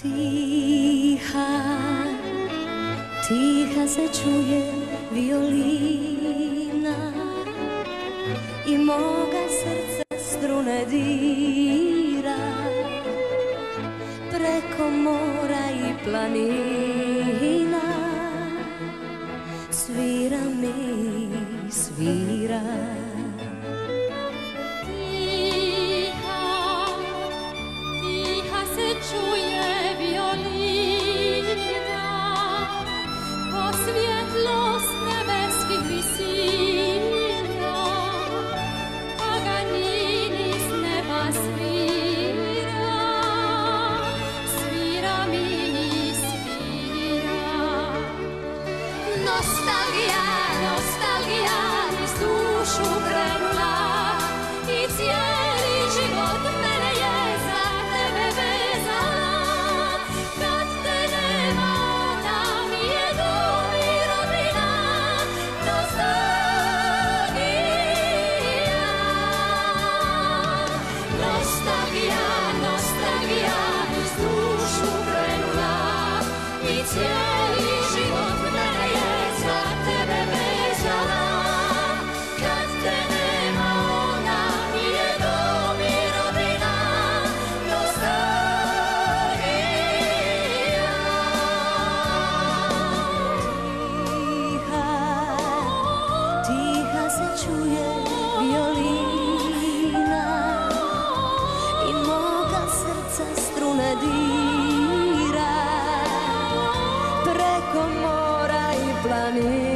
Tiha, tiha se čuje violina I moga srca strune dira Preko mora i planina. Svira mi, svira Nostalgija, nostalgija iz dušu krenula хотели жить. running.